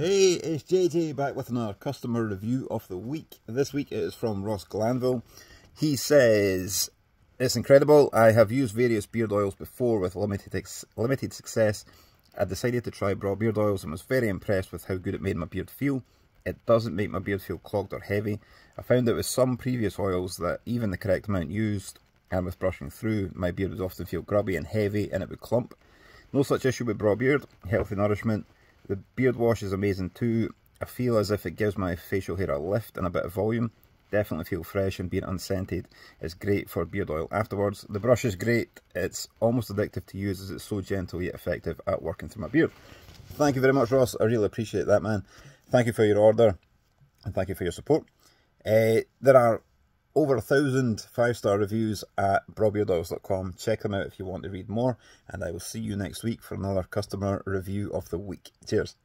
Hey, it's JJ back with another customer review of the week. This week it is from Ross Glanville. He says, It's incredible. I have used various beard oils before with limited, limited success. I decided to try Braw Beard Oils and was very impressed with how good it made my beard feel. It doesn't make my beard feel clogged or heavy. I found that with some previous oils that even the correct amount used and with brushing through, my beard would often feel grubby and heavy and it would clump. No such issue with Braw Beard, healthy nourishment, the beard wash is amazing too. I feel as if it gives my facial hair a lift and a bit of volume. Definitely feel fresh and being unscented is great for beard oil afterwards. The brush is great. It's almost addictive to use as it's so gentle yet effective at working through my beard. Thank you very much, Ross. I really appreciate that, man. Thank you for your order and thank you for your support. Uh, there are over a thousand five-star reviews at brawbeardoils.com. Check them out if you want to read more. And I will see you next week for another customer review of the week. Cheers.